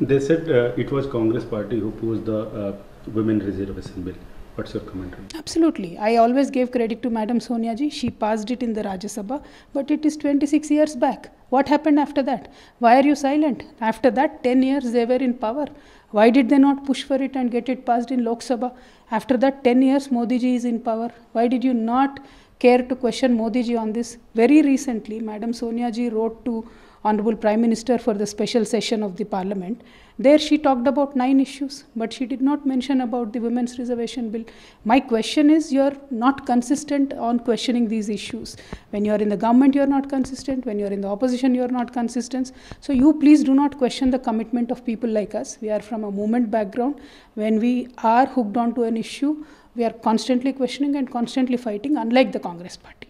They said uh, it was Congress party who posed the uh, women reservation bill. What's your comment? Absolutely. I always gave credit to Madam Sonia ji. She passed it in the Rajya Sabha, but it is 26 years back. What happened after that? Why are you silent? After that, 10 years they were in power. Why did they not push for it and get it passed in Lok Sabha? After that, 10 years Modi ji is in power. Why did you not care to question Modi ji on this? Very recently, Madam Sonia ji wrote to Honorable Prime Minister for the special session of the Parliament. There she talked about nine issues, but she did not mention about the Women's Reservation Bill. My question is you're not consistent on questioning these issues. When you're in the government, you're not consistent. When you're in the opposition, you're not consistent. So you please do not question the commitment of people like us. We are from a movement background. When we are hooked onto an issue, we are constantly questioning and constantly fighting, unlike the Congress party.